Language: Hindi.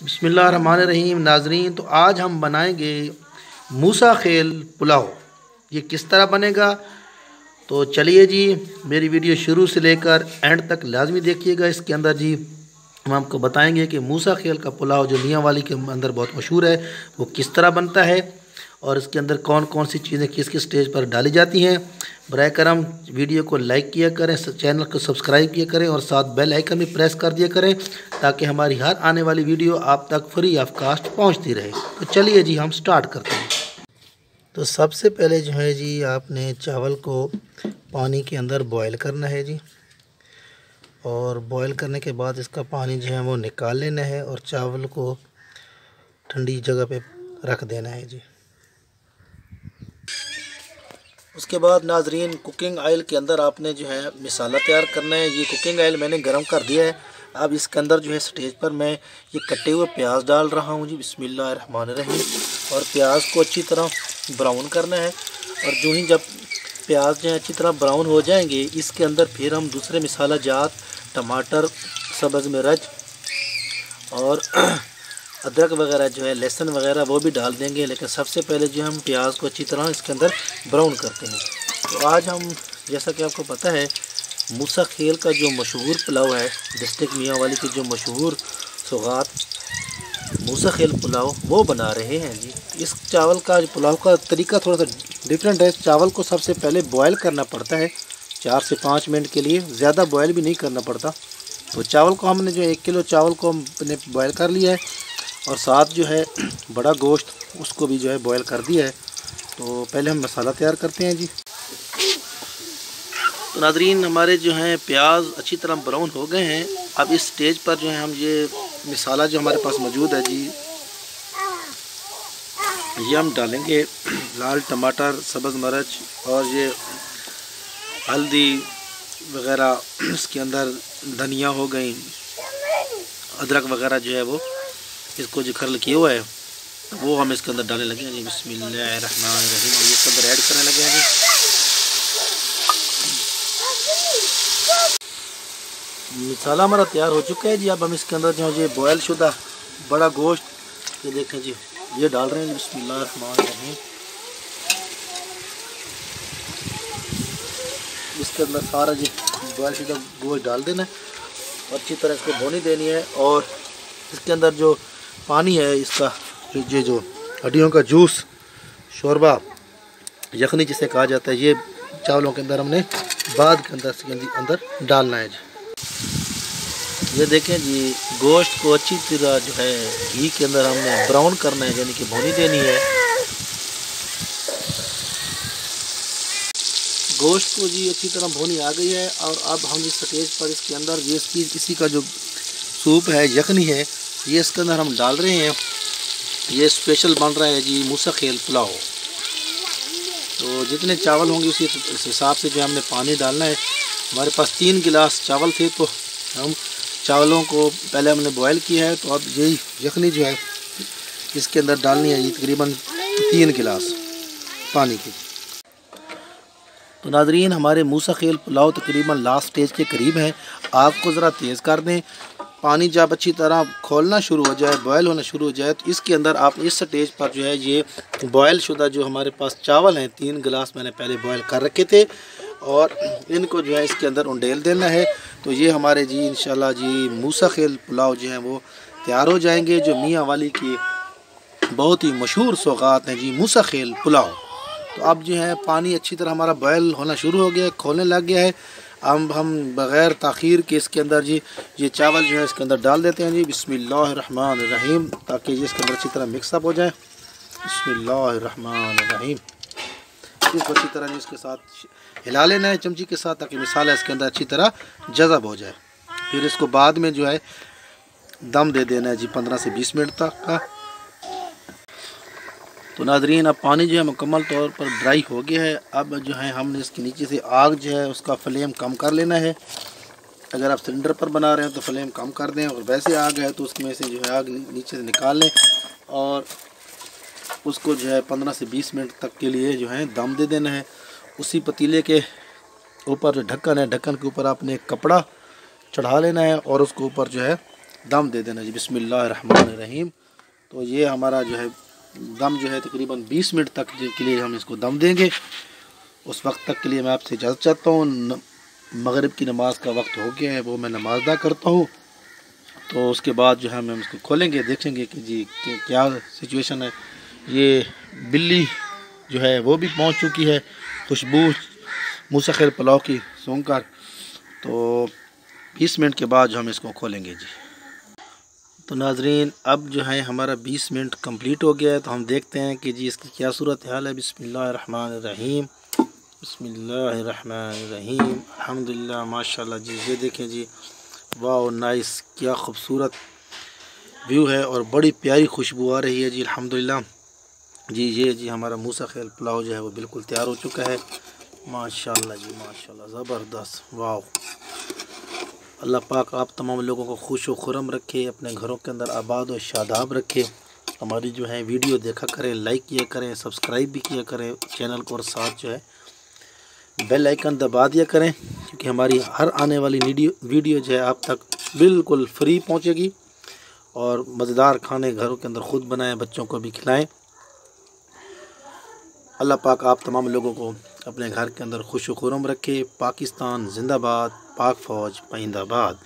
रहीम नाजरीन तो आज हम बनाएँगे मूसा खेल पुलाव। ये किस तरह बनेगा? तो चलिए जी, मेरी वीडियो शुरू से लेकर एंड तक लाजमी देखिएगा इसके अंदर जी। हम आपको बताएँगे कि मूसा खेल का पुलाव जो मियाँ वाली के अंदर बहुत मशहूर है, वो किस तरह बनता है। और इसके अंदर कौन कौन सी चीज़ें किस किस स्टेज पर डाली जाती हैं। बर करम, वीडियो को लाइक किया करें चैनल को सब्सक्राइब किया करें और साथ बेल आइकन भी प्रेस कर दिया करें ताकि हमारी हर आने वाली वीडियो आप तक फ्री ऑफ़ कास्ट पहुँचती रहे। तो चलिए जी, हम स्टार्ट करते हैं। तो सबसे पहले जो है जी, आपने चावल को पानी के अंदर बॉयल करना है जी। और बॉयल करने के बाद इसका पानी जो है वो निकाल लेना है और चावल को ठंडी जगह पे रख देना है जी। उसके बाद नाजरीन कुकिंग ऑयल के अंदर आपने जो है मिसाला तैयार करना है। ये कुकिंग ऑयल मैंने गर्म कर दिया है। अब इसके अंदर जो है स्टेज पर मैं ये कटे हुए प्याज डाल रहा हूँ जी। रहीम और प्याज को अच्छी तरह ब्राउन करना है। और जो ही जब प्याज जो है अच्छी तरह ब्राउन हो जाएँगे, इसके अंदर फिर हम दूसरे मिसाला जात, टमाटर, सब्ज़ मिर्च और अदरक वगैरह जो है, लहसुन वगैरह वो भी डाल देंगे, लेकिन सबसे पहले जो हम प्याज को अच्छी तरह इसके अंदर ब्राउन करते हैं। तो आज हम, जैसा कि आपको पता है, मूसा खेल का जो मशहूर पुलाव है, डिस्ट्रिक्ट मियाँ वाली की जो मशहूर सौगात, मूसा खेल पुलाव, वो बना रहे हैं जी। इस चावल का, पुलाव का तरीका थोड़ा सा डिफरेंट है। चावल को सबसे पहले बॉयल करना पड़ता है, चार से पाँच मिनट के लिए। ज़्यादा बॉयल भी नहीं करना पड़ता। तो चावल को हमने जो एक किलो चावल को हमने बॉयल कर लिया है। और साथ जो है, बड़ा गोश्त उसको भी जो है बॉयल कर दिया है। तो पहले हम मसाला तैयार करते हैं जी। तो नाजरीन, हमारे जो हैं प्याज अच्छी तरह ब्राउन हो गए हैं। अब इस स्टेज पर जो है हम ये मसाला जो हमारे पास मौजूद है जी, ये हम डालेंगे लाल टमाटर, सब्ज़ मरच और ये हल्दी वगैरह। इसके अंदर धनिया हो गई, अदरक वगैरह जो है वो। इसको जो खरल किया हुआ है, वो हम इसके अंदर डालने लगे हैं जी। बिस्मिल्लाह रहीम और इसके अंदर ऐड करने लगे हैं जी। मसाला हमारा तैयार हो चुका है जी। अब हम इसके अंदर जो है बॉयल शुदा बड़ा गोश्त, ये देखें जी, ये डाल रहे हैं बिस्मिल्लाह रहीम इसके अंदर सारा जी बॉयल शुदा गोश्त डाल देना है। अच्छी तरह इसको भोनी देनी है और इसके अंदर जो पानी है इसका, ये जो हड्डियों का जूस, शोरबा, यखनी जिसे कहा जाता है, ये चावलों के अंदर हमने, बाद के अंदर के अंदर डालना है जी। ये देखें जी, गोश्त को अच्छी तरह जो है घी के अंदर हमने ब्राउन करना है, यानी कि भुनी देनी है। गोश्त को जी अच्छी तरह भुनी आ गई है, और अब हम इस स्टेज पर इसके अंदर, ये इसी का जो सूप है, यखनी है ये इसके अंदर हम डाल रहे हैं। ये स्पेशल बन रहा है जी मूसा खेल पुलाव। तो जितने चावल होंगे उसी हिसाब से जो हमने पानी डालना है। हमारे पास तीन गिलास चावल थे तो हम चावलों को पहले हमने बॉयल किया है तो अब यही यखनी जो है, इसके अंदर डालनी है ये तकरीबन तीन गिलास पानी की। तो नाजरीन, हमारे मूसा खेल पुलाव तकरीबन लास्ट स्टेज के करीब है। आग को ज़रा तेज़ कर दें। पानी जब अच्छी तरह खोलना शुरू हो जाए बॉयल होना शुरू हो जाए तो इसके अंदर आप इस स्टेज पर जो है ये बॉयल शुदा जो हमारे पास चावल हैं, तीन गिलास मैंने पहले बॉयल कर रखे थे और इनको जो है इसके अंदर उंडेल देना है। तो ये हमारे जी इन जी, मूसा खेल पुलाव जो है वो तैयार हो जाएँगे, जो मियाँ वाली की बहुत ही मशहूर सौगात हैं जी, मूसा खेल पुलाव। तो अब जो है पानी अच्छी तरह हमारा बॉयल होना शुरू हो गया खोलने लग गया है। अब हम बग़ैर तखीर के इसके अंदर जी, ये चावल जो है इसके अंदर डाल देते हैं जी। बिसमीम ताकि ये इसके अंदर अच्छी तरह मिक्सअप हो जाए। बिसमीम इसको अच्छी तरह इसके साथ हिला लेना है चमची के साथ, ताकि मिसाला इसके अंदर अच्छी तरह जज़ब हो जाए। फिर इसको बाद में जो है दम दे देना है जी पंद्रह से बीस मिनट तक का। तो नाजरीन, अब पानी जो है मुकम्मल तौर पर ड्राई हो गया है। अब जो है हमने इसके नीचे से आग जो है, उसका फ्लेम कम कर लेना है। अगर आप सिलेंडर पर बना रहे हैं तो फ्लेम कम कर दें, और वैसे आग है तो उसमें से जो है आग नीचे से निकाल लें, और उसको जो है पंद्रह से बीस मिनट तक के लिए जो है दम दे देना है। उसी पतीले के ऊपर जो ढक्कन है, ढक्कन के ऊपर आपने एक कपड़ा चढ़ा लेना है, और उसके ऊपर जो है दम दे देना है। जी बिसमीम तो ये हमारा जो है दम जो है तकरीबन 20 मिनट तक के लिए हम इसको दम देंगे। उस वक्त तक के लिए मैं आपसे इजाज़त चाहता हूँ। मगरब की नमाज़ का वक्त हो गया है, वो मैं नमाज़ अदा करता हूँ। तो उसके बाद जो है हम इसको खोलेंगे, देखेंगे कि जी कि क्या सिचुएशन है। ये बिल्ली जो है, वो भी पहुँच चुकी है, खुशबू मुसखर पुलाव की सूंघ कर तो बीस मिनट के बाद जो हम इसको खोलेंगे जी। तो नाजरीन, अब जो है हमारा बीस मिनट कंप्लीट हो गया है तो हम देखते हैं कि जी इसकी क्या सूरत हाल है। बिसमीम बसमीम अलहमदिल्ला माशाल्लाह, जी, ये देखें जी वाह नाइस, क्या खूबसूरत व्यू है और बड़ी प्यारी खुशबू आ रही है जी, अल्हम्दुलिल्लाह। जी, ये जी हमारा मूसा खेल पुलाव जो है वो बिल्कुल तैयार हो चुका है। माशाल्लाह जी, माशाल्लाह, ज़बरदस्त वाह अल्लाह पाक आप तमाम लोगों को खुश व खुरम रखे, अपने घरों के अंदर आबाद और शादाब रखे। हमारी जो है वीडियो देखा करें लाइक किया करें सब्सक्राइब भी किया करें चैनल को और साथ जो है बेल आइकन दबा दिया करें, क्योंकि हमारी हर आने वाली वीडियो जो है आप तक बिल्कुल फ्री पहुंचेगी। और मज़ेदार खाने घरों के अंदर ख़ुद बनाएँ, बच्चों को भी खिलाएँ। अल्लाह पाक आप तमाम लोगों को अपने घर के अंदर खुश खुरम रखे पाकिस्तान जिंदाबाद पाक फ़ौज पाइंदाबाद